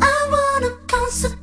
I wanna bounce